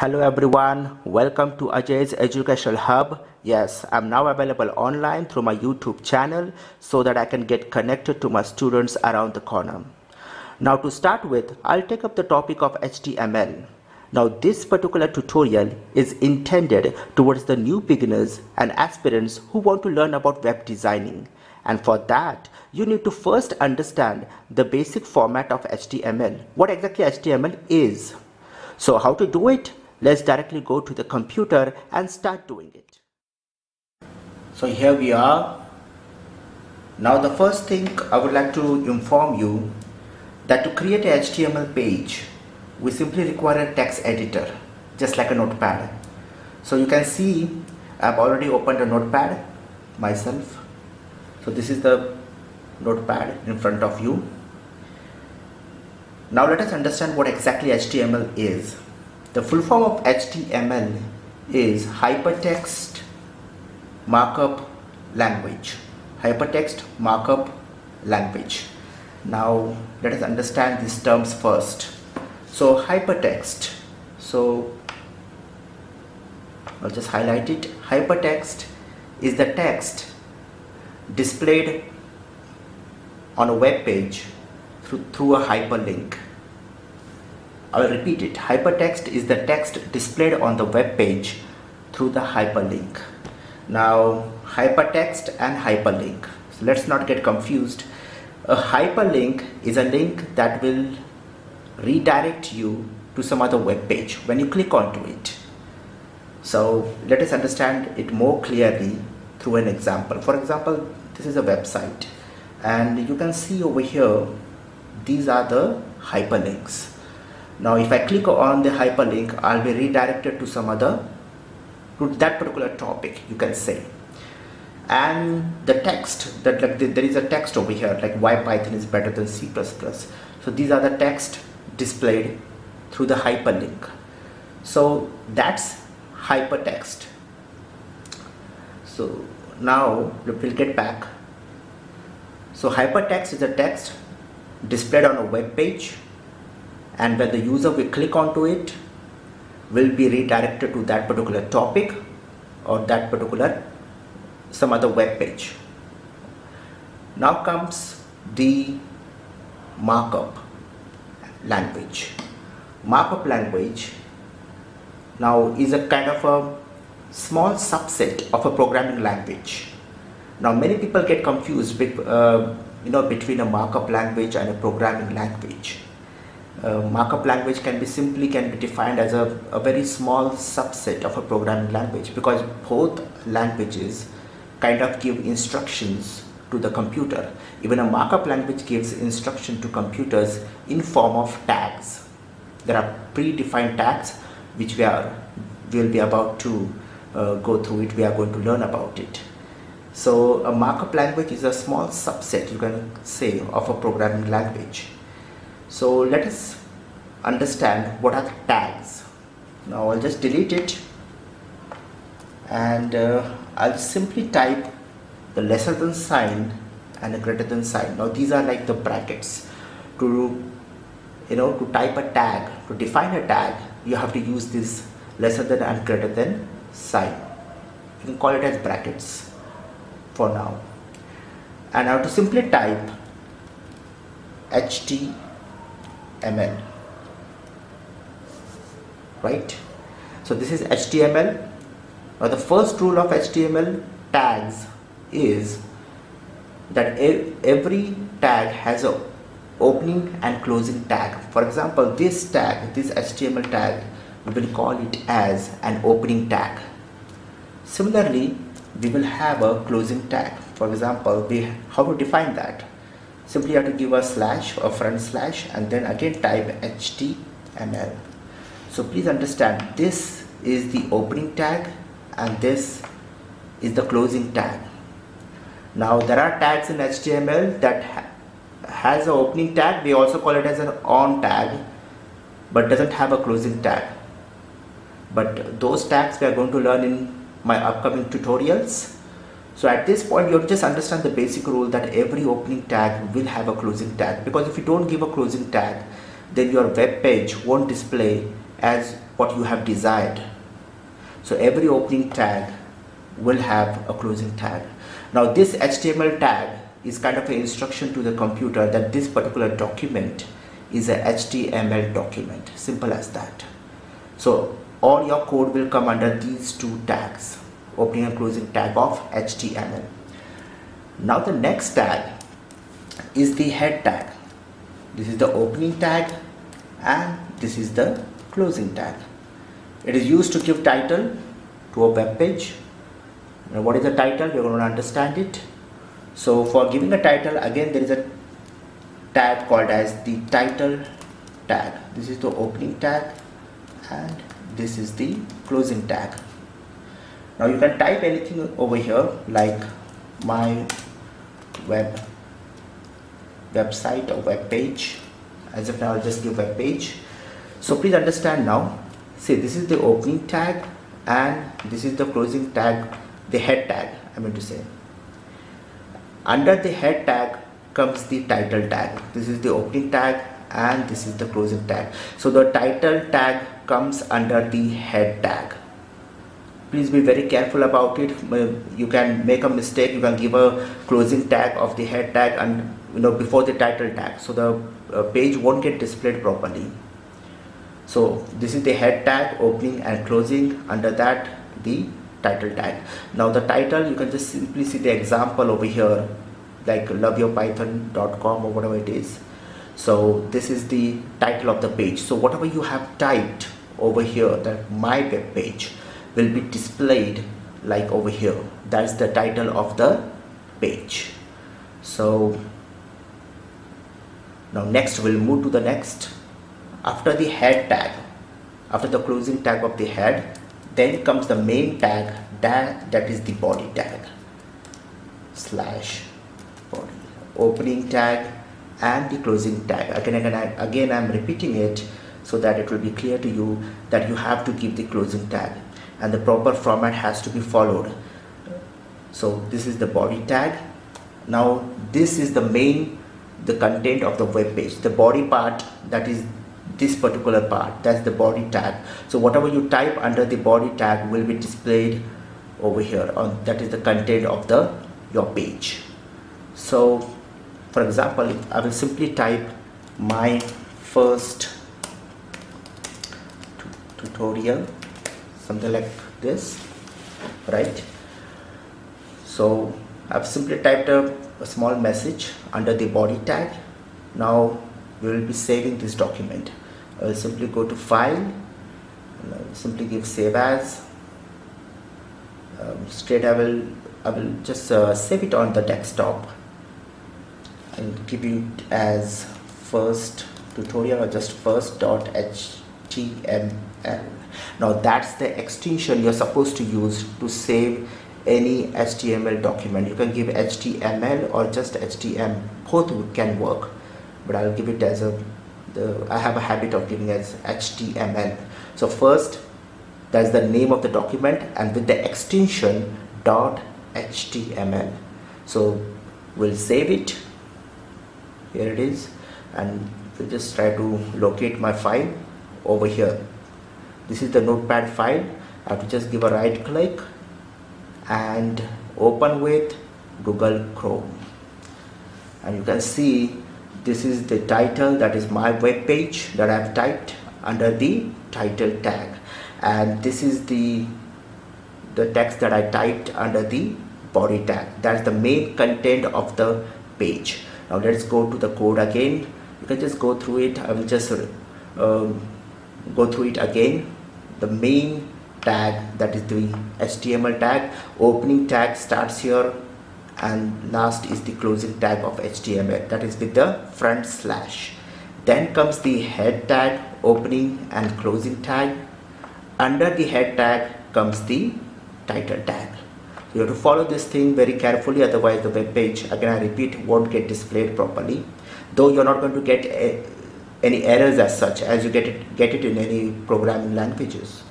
Hello everyone, welcome to Ajay's Educational Hub. Yes, I'm now available online through my YouTube channel so that I can get connected to my students around the corner. Now to start with, I'll take up the topic of HTML. Now this particular tutorial is intended towards the new beginners and aspirants who want to learn about web designing. And for that, you need to first understand the basic format of HTML, what exactly HTML is. So how to do it? Let's directly go to the computer and start doing it. So here we are. Now the first thing I would like to inform you that to create a HTML page, we simply require a text editor, just like a notepad. So you can see I've already opened a notepad myself. So this is the notepad in front of you. Now let us understand what exactly HTML is. The full form of HTML is Hypertext Markup Language. Hypertext Markup Language. Now let us understand these terms first. So hypertext. So I'll just highlight it. Hypertext is the text displayed on a web page through, through a hyperlink. I will repeat it. Hypertext is the text displayed on the web page through the hyperlink. Now, hypertext and hyperlink. So let's not get confused. A hyperlink is a link that will redirect you to some other web page when you click onto it. So let us understand it more clearly through an example. For example, this is a website and you can see over here these are the hyperlinks now if I click on the hyperlink I'll be redirected to some other to that particular topic you can say. And the text that like the, there is a text over here like why Python is better than C++ so these are the text displayed through the hyperlink. So that's hypertext. So now we'll get back. So hypertext is a text displayed on a web page and when the user will click onto it will be redirected to that particular topic or that particular some other web page. Now comes the markup language. Markup language now is a kind of a small subset of a programming language. Now many people get confused with, uh, you know, between a markup language and a programming language. Uh, markup language can be simply can be defined as a, a very small subset of a programming language because both languages kind of give instructions to the computer. Even a markup language gives instruction to computers in form of tags. There are predefined tags which we are will be about to uh, go through it. We are going to learn about it. So a markup language is a small subset you can say of a programming language. So let us understand what are the tags. Now I'll just delete it and uh, I'll simply type the lesser than sign and the greater than sign. Now these are like the brackets. To you know to type a tag, to define a tag, you have to use this lesser than and greater than sign. You can call it as brackets for now and I have to simply type Right? So this is HTML now the first rule of HTML tags is that every tag has a opening and closing tag. For example this tag this HTML tag we will call it as an opening tag. Similarly we will have a closing tag. For example we how to define that simply have to give a slash a front slash and then again type html so please understand this is the opening tag and this is the closing tag. Now there are tags in html that ha has an opening tag. We also call it as an on tag but doesn't have a closing tag. But those tags we are going to learn in my upcoming tutorials. So at this point, you just understand the basic rule that every opening tag will have a closing tag. Because if you don't give a closing tag, then your web page won't display as what you have desired. So every opening tag will have a closing tag. Now this HTML tag is kind of an instruction to the computer that this particular document is a HTML document. Simple as that. So all your code will come under these two tags opening and closing tag of HTML now the next tag is the head tag. This is the opening tag and this is the closing tag. It is used to give title to a web page. Now what is the title? You're going to understand it. So for giving a title again there is a tag called as the title tag. This is the opening tag and this is the closing tag now you can type anything over here like my web website or web page. As of now I'll just give web page. So please understand now. See this is the opening tag and this is the closing tag the head tag I mean to say. Under the head tag comes the title tag. This is the opening tag and this is the closing tag. So the title tag comes under the head tag please be very careful about it. You can make a mistake. You can give a closing tag of the head tag and you know before the title tag. So the uh, page won't get displayed properly. So this is the head tag opening and closing. Under that the title tag. Now the title you can just simply see the example over here like loveyourpython.com or whatever it is. So this is the title of the page. So whatever you have typed over here that my web page will be displayed like over here. That's the title of the page. So now next we'll move to the next. After the head tag after the closing tag of the head then comes the main tag that that is the body tag slash body. Opening tag and the closing tag. Again again again i'm repeating it so that it will be clear to you that you have to give the closing tag and the proper format has to be followed. So this is the body tag. Now this is the main the content of the web page the body part that is this particular part that's the body tag. So whatever you type under the body tag will be displayed over here on that is the content of the your page. So for example I will simply type my first tutorial something like this right? So I've simply typed a, a small message under the body tag. Now we will be saving this document. I will simply go to file simply give save as. Um, straight I will I will just uh, save it on the desktop. And give it as first tutorial or just first dot html now that's the extension you're supposed to use to save any HTML document. You can give HTML or just HTML both can work but I'll give it as a the I have a habit of giving as HTML so first that's the name of the document and with the extension dot HTML so we'll save it. Here it is. And we'll just try to locate my file over here this is the notepad file. I have to just give a right click and open with Google Chrome. And you can see this is the title that is my web page that I've typed under the title tag. And this is the the text that I typed under the body tag. That's the main content of the page. Now let's go to the code again. You can just go through it. I will just um, go through it again the main tag that is the HTML tag. Opening tag starts here and last is the closing tag of HTML that is with the front slash. Then comes the head tag opening and closing tag. Under the head tag comes the title tag. You have to follow this thing very carefully otherwise the web page again I repeat won't get displayed properly. Though you're not going to get a, any errors as such as you get it get it in any programming languages.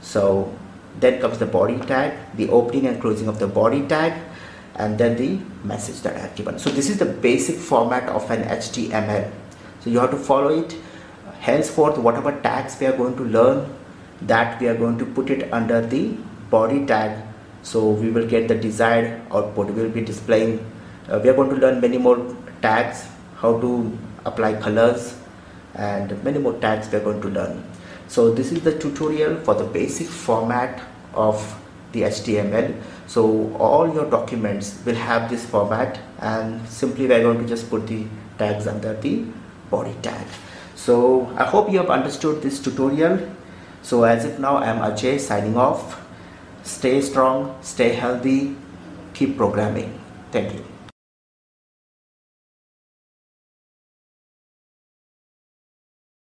So then comes the body tag the opening and closing of the body tag and then the message that I have given. So this is the basic format of an HTML so you have to follow it. Henceforth whatever tags we are going to learn that we are going to put it under the body tag. So we will get the desired output. We will be displaying uh, we are going to learn many more tags how to apply colors and many more tags we are going to learn. So this is the tutorial for the basic format of the HTML so all your documents will have this format and simply we are going to just put the tags under the body tag. So I hope you have understood this tutorial. So as of now I am Ajay signing off. Stay strong stay healthy keep programming. Thank you